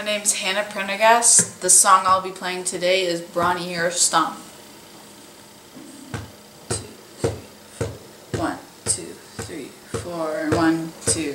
My name's Hannah Prendergast. The song I'll be playing today is Bron Y Aur Stomp. One, two, three, four. One, two,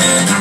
Yeah.